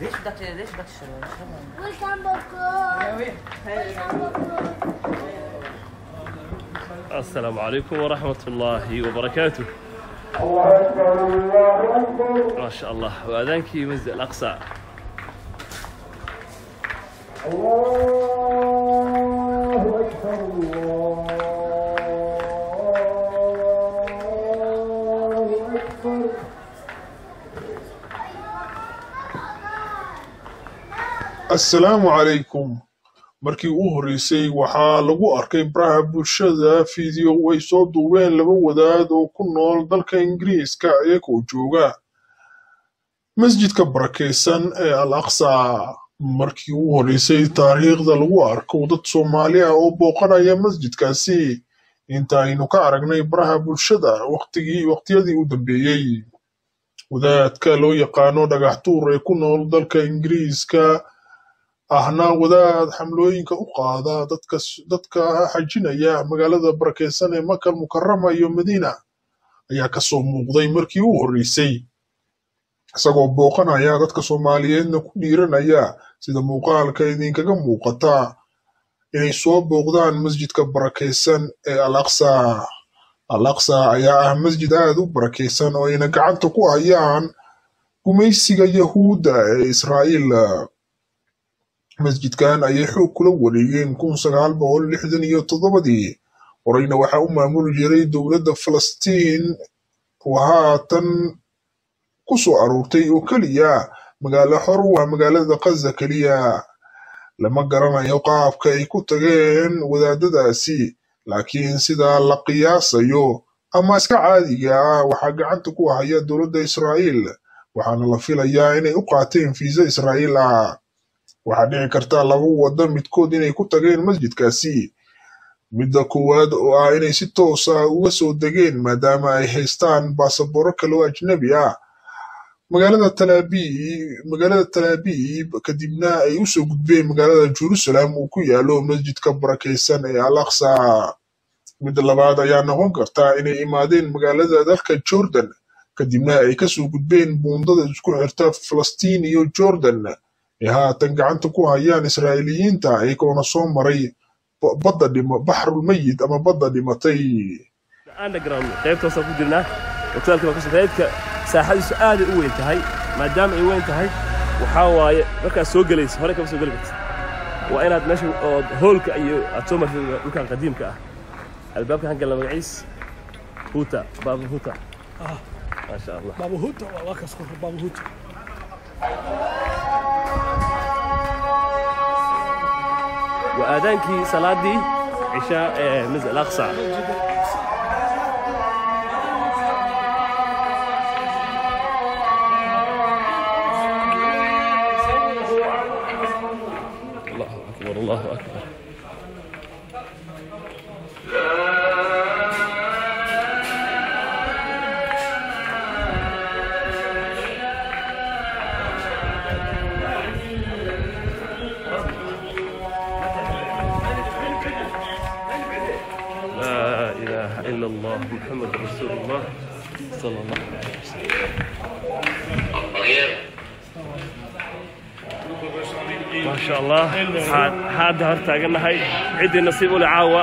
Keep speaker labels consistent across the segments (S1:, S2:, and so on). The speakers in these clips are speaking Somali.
S1: ليش بدك
S2: ليش بدك تشرب؟ ويلكم
S3: السلام عليكم ورحمة الله وبركاته. الله أكبر الله أكبر ما شاء الله. وأذانك يمز الأقصى.
S4: الله أكبر الله assalaamu calaykum markii u horreysay waxaa lagu arkay baraha bulshada fiideo ay soo duubeen laba wadaad oo ku nool dalka ingiriiska iyagoo jooga. Masjidka barakaysan ee al aqsa markii u horreysay taariikhda lagu arko dad soomaali ah oo booqanaya masjidkaasi. Inta aynu ka aragnay baraha bulshada waqtigii waqtiyadii u dambeeyey. Wadaadka loo yaqaano dhagax tuur ee ku nool dalka ingiriiska ahna wadaad xamlooyinka u qaada dadka xajinaya magaalada barakeysan ee makal mukarama iyo madiina. Ayaa ka soo muuqday markii u horreysay. Isagoo booqanaya dadka soomaaliyeedna ku dhiiranaya sida muuqaalka idinkaga muuqata. Inay soo booqdaan masjidka barakeysan ee al aqsa al aqsa ayaa ah masjid aad u barakeysan oo ayna gacanta ku hayaan gumaysiga yahuudda ee israa'iil masjidkan ayay xoog kula wareegeen kun sagaal boqol lixdan iyo toddobadii. Horeyna waxaa u maamuli jiray dowladda falastiin oo haatan ku soo aruurtay oo keliya magaalo xor u ah magaalada kaza keliya. Lama garanayo qaabka ay ku tageen wadaadadaasi laakiin sida la qiyaasayo ama iska caadiga ah waxaa gacanta ku haya dowladda israa'iil waxaana la filayaa inay u qaateen fiisa israa'iil ah waxaa dhici karta laba waddo midkood inay ku tageen masjidkaasi. Midda koowaad oo ah inay si toos ah uga soo degeen maadaama ay haystaan baasaboro kale oo ajnabi ah. Magaalada talaabiib kadibna ay u soo gudbeen magaalada jerusalem uu ku yaalo masjidka barakaysan ee al aqsa midda labaad ayaa noqon karta inay imaadeen magaalada dalka jordan kadibna ay ka soo gudbeen buundada isku xirta falastiin iyo jordan ee haatan gacanta ku hayaan israa'iiliyiinta iyagoona soo maray badda dhima baxrulmayid ama badda dhimatay.
S3: Qaybta hoosaan ku jirnaa ogtaalkii baa ku soo saaxadiisu aaday u weyn tahay maadaama ay weyn tahay waxaa waaye markaad soo gelayso hore kama soo geli karta waa inaad meesha ood hoolka iyo aad soo martay dhulkan qadiimka ah. Albaabka waxaan galna magaciis huta baabu huta ah. maasha allah.
S5: Baabu huta waa kaas baabu huta
S3: وآذانكي صلاة عشاء مسجد الأقصى. الله أكبر الله أكبر. محمد رسول الله صلى الله عليه وسلم. ما شاء الله. هذا هرتاقنا هاي. عندي نصيب ولا عاوة.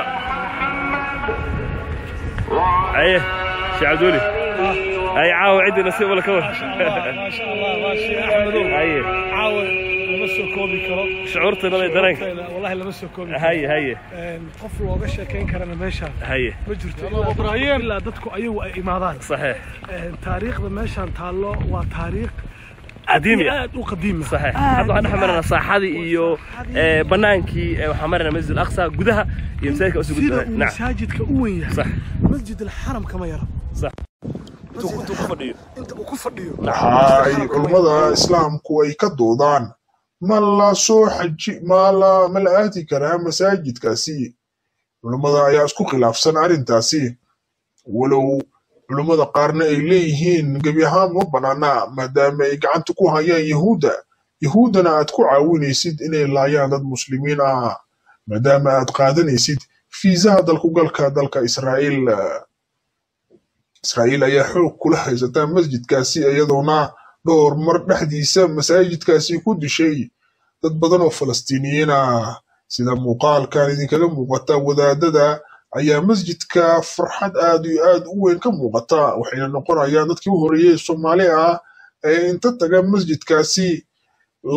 S3: إيه شعدولي. أي عاوة عندي نصيب ولا كون
S5: ما شاء الله ما شاء احمدو
S3: إيه
S5: عاون lama soo كوبي كرو
S3: شعورت أنا درنك
S5: والله لما سو كوبي
S3: هي هي
S5: قف لوغا شكين كرنا ميشا هي
S3: ما
S5: جرت أبو إبراهيم. لا ددكو أيو اي ماضان
S3: صحيح
S5: تاريخ ميشا تالو وا تاريخ
S3: قديم يا
S5: قديم
S3: صحيح. هذا آه انا حمرنا صاحدي إيو. آه بنانكي آه وحمرنا مسجد الأقصى.
S5: قدها
S3: يمسك
S5: اسو
S3: قدها.
S5: نعم. مساجد كوين يعني.
S3: صح.
S5: مسجد الحرم كما يرى.
S3: صح.
S5: انت كفديو أنت
S4: كفديو نعم كل مدى إسلام كوي كدودان. Ma la soo xaji ma ma la aadi karaa masaajidkaasi? Culummada ayaa isku khilaafsan arrintaasi. Walow culummada qaarna ay leeyihiin gebi ahaan ma banaana maadaama ay gacanta ku hayaan yahuudda yahuuddana aad ku caawinaysid inay laayaan dad muslimiin ah maadaama aad qaadanaysid fiisaha dalkugalka dalka israa'iil. Israa'iil ayaa xoog kula haysataa masjidkaasi iyadoona dhowr mar dhexdiisa masaajidkaasi ku dishay dad badan oo falastiiniyiin ah. Sida muuqaalkan idinkaga muuqata wadaadada ayaa masjidka farxad aad iyo aad u weyn ka muuqata waxayna noqonayaan dadkii u horeeyey soomaali ah ee inta taga masjidkaasi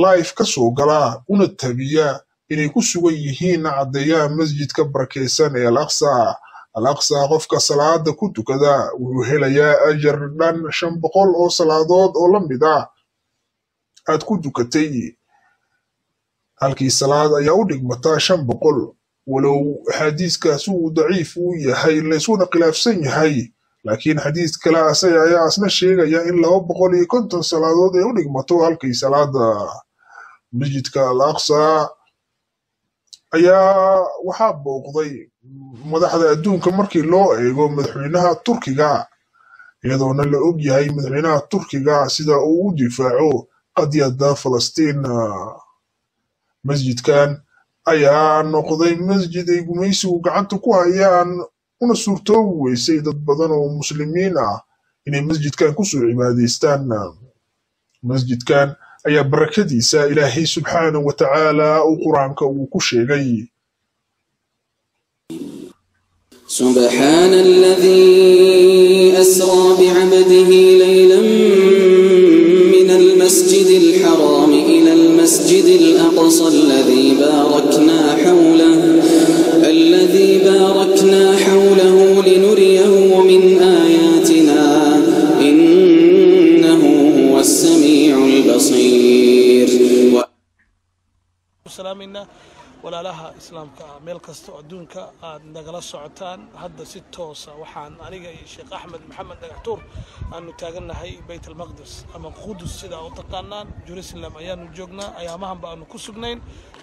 S4: life ka soo gala una tabiya inay ku sugan yihiin caddeeyaha masjidka barakaysan ee al aqsa al aqsa qofka salaada ku tukada wuxuu helayaa ajar dhan shan boqol oo salaadood oo la mid ah aad ku tukatay halkii salaad ayaa u dhigmataa shan boqol. Walow xadiiskaasi uu daciif uu yahay laysuna khilaafsan yahay laakiin xadiis kale asaga ayaa asna sheegaya in laba boqol iyo konton salaadood ay u dhigmato halkii salaada masjidka al aqsa. Ayaa waxaa booqday madaxda adduunka markii loo eego madaxweynaha turkiga iyadoona la og yahay madaxweynaha turkiga sida uu u difaaco qadyada falastiin masjidkan. Ayaa noqday masjid ay gumaysigu gacanta ku hayaan una suurtoobi weysay dad badan oo muslimiin ah inay masjidkan ku soo cibaadaystaan masjidkan ayaa barakadiisa ilaahay subxaanahu wa tacaala uu qur'aanka uu ku sheegay
S1: سبحان الذي أسرى بعبده ليلا من المسجد الحرام إلى المسجد الأقصى الذي باركنا
S5: islaamka ah meel kasta oo adduunka aad nagala socotaan hadda si toosa waxaan aniga iyo sheekh axmed maxamed dhagaxtuur aanu taagannahay baytalmaqdis ama qudus sidaa u taqaanaan. Jerusalem ayaanu joognaa ayaamahan ba aanu ku sugnayn.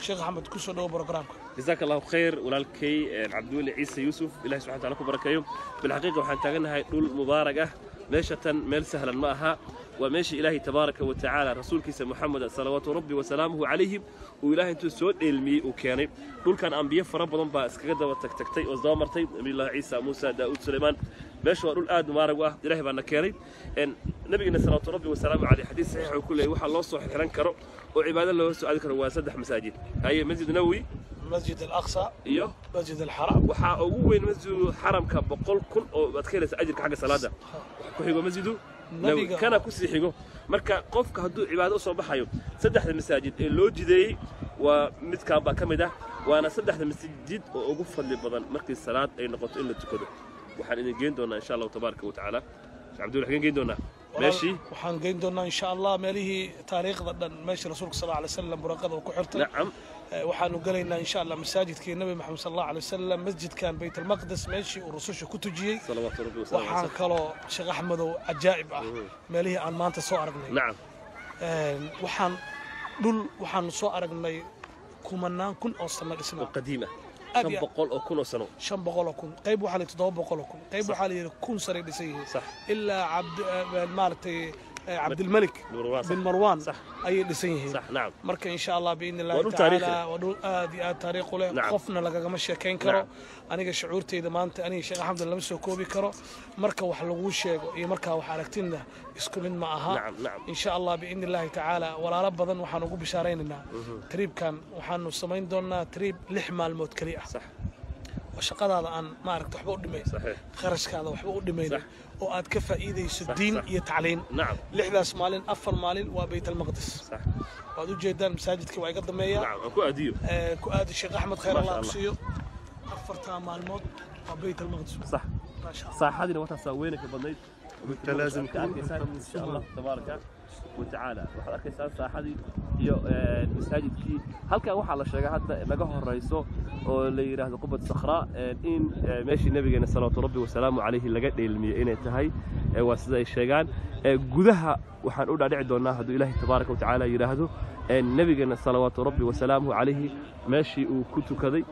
S5: Sheekh axmed ku soo dhawo
S3: brograamka jasaak allahu khayr walaalkay eh, cabdiweli ciise yuusuf. Ilahi subxana tacala ku barakeeyo. Bilxaqiiqa waxaan taagannahay dhul mubaarak ah. Meesha tan meel sahlan ma aha. وماشي إلهي تبارك وتعالى. رسول كيس محمد صلوات ربي وسلامه عليهم. وإلهي انتو سود علمي وكاني دول كان أنبياء فرب ضنبا اسكغدا وتكتكتي وزامرتي نبي الله عيسى موسى داود سليمان. ماشي ودول آد مبارك واه. إلهي بانا كاني إن نبينا صلوات ربي وسلامه عليه. حديث صحيح وكله وحا الله صحيح كران كرو. وعبادة الله سعاد كرو وأسدح مساجد. هاي مسجد نووي.
S5: masjid alaqsa
S3: iyo
S5: masjid alxaraam
S3: waxaa ugu weyn masjidu xaramka boqol kun oo helaysa ajirka xagga salaada ku xigo masjidu. Kana ku sii xigo. Marka qofka hadduu cibaado u soo baxayo saddexda masaajid ee loo jideeyey waa midkaan baa ka mid ah waana saddexda masjid oo ugu fadli badan markii salaad ay noqoto in la tukado. Waxaan idin geyn doonaa insha allahu tabaaraka wa tacaala. Sheekh cabdulla xageen geyn doonaa. Meeshii?
S5: waxaan geyn doonaa insha allah meelihii taariikhda dhan meeshii rasuulka sal alay wasalam buraqada uu ku xirtay.
S3: Nacam
S5: وحان قلينا إن شاء الله مساجد كي النبي محمد صلى الله
S3: عليه وسلم مسجد
S5: كان بيت المقدس ماشي ورسوش كتجي. صلوات ربي وسلم وحان كلو
S3: شيخ
S5: أحمد عجائب. نعم. آه ماليه ان ما انت سو نعم.
S3: وحن
S5: دول
S3: وحان
S5: سو
S3: أرقني.
S5: كمانان
S3: كل أصلا الاسلام القديمة. شن
S5: بقول أو كل سنة. شن بقول أو كل قيب وحالي تضاو بقول أو كل قيب وحالي كل سنه صح. إلا
S3: عبد
S5: آه، مالتي eh, cabdilmalik
S3: Marwaan, sax.
S5: bin marwaan
S3: Sax.
S5: ayay dhisan yihiin
S3: sax nacam
S5: marka insha allah biidni
S3: Waa
S5: illahi
S3: dhul taariikhi
S5: tacaala waa dhul aad iyo aad taariikh u leh
S3: Nacam.
S5: qofna lagagama sheekayn karo
S3: Nacam.
S5: aniga shucuurteyda maanta aniga sheekh axmed lama soo koobi karo marka wax laguu sheego iyo markaa wax aragtinna isku mid ma aha
S3: nacam nacam
S5: insha allah biidni illahi tacaala walaalo badan waxaan ugu bishaaraynaynaa triibkan waxaanu samayn doonaa triib lix maalmood keli ah
S3: sax
S5: oo shaqadaada aan maaragta waxba u dhimayn kharashkaada waxba u dhimayn oo aad ka faa'iidayso diin iyo tacliin lixdaas maalin afar maalin waa
S3: baytalmaqdis
S5: waad u jeedaan masaajidka waa iga
S3: dameeyaa ku aadi
S5: sheekh
S3: axmed khayr
S5: allah kusiiyo afartaa maalmood waa baytalmaqdis
S3: صح
S5: صح
S3: هذه نواتها سوينا في بنيت
S5: انت لازم
S3: تكون ان شاء الله تبارك watacaala waxaad arkaysaan saaxadii iyo masaajidkii. Halkan waxaa la sheegaa hadda naga horayso oo la yidhaahdo qubad sakhraa eh, in meeshii nabigeena salawaatu rabbi wasalaamu calayhi laga dheelmiyey inay tahay waa sida ay sheegaan gudaha waxaan u dhaadhici doonaa hadduu ilaahay tabaaraka watacaala yidhaahdo nabigeena salawaatu rabbi wasalaamuhu calayhi meeshii uu ku tukaday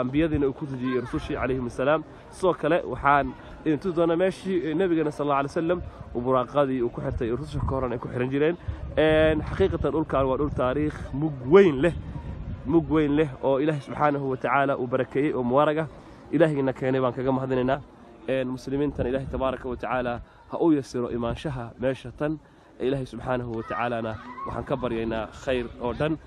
S3: ambiyadiina uu ku tujiyey rusushii calayhim assalaam sidoo kale waxaan idin tusi doonaa meeshii nabigeena sal alla alay wasalam buraaqadii uu ku xirtay rususha ka ay ku xiran jireen. En, xaqiiqatan dhulkan waa dhul taariikh mug weyn leh mug weyn leh oo ilaahay subxaanahu wa tacaala uu barakeeyey oo mubaarag ah ilaahayna keenay baan kaga mahadinaynaa muslimiintan ilaahay tabaaraka wa tacaala ha u yasiro imaanshaha meesha tan. Ilaahay subxaanahu wa tacaalana waxaan ka baryaynaa khayr oo dhan